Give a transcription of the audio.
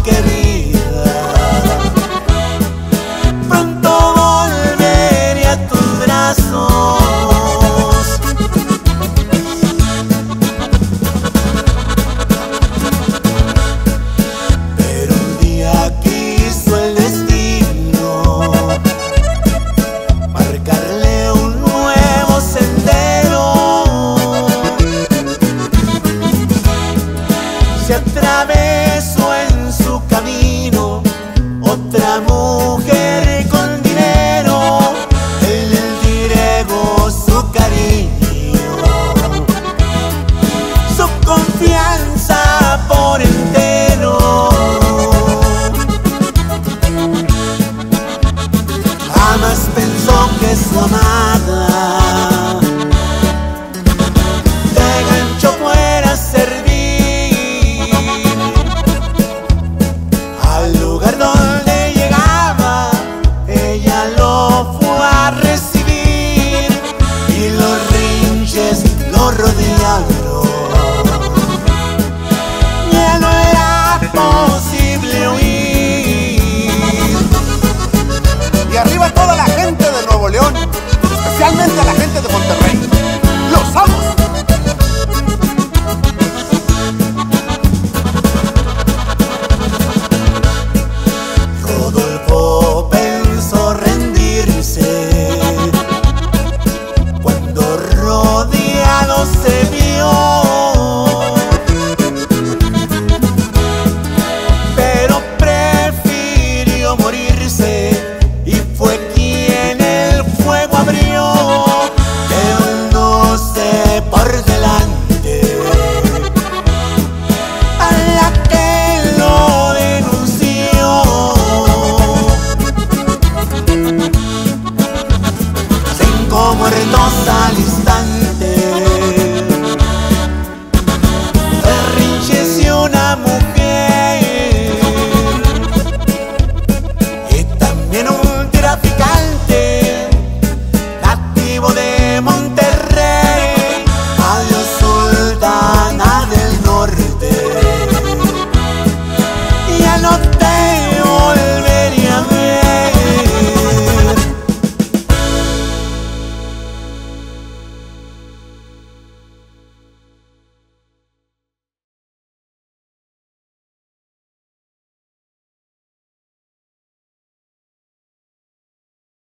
querido. Muertos al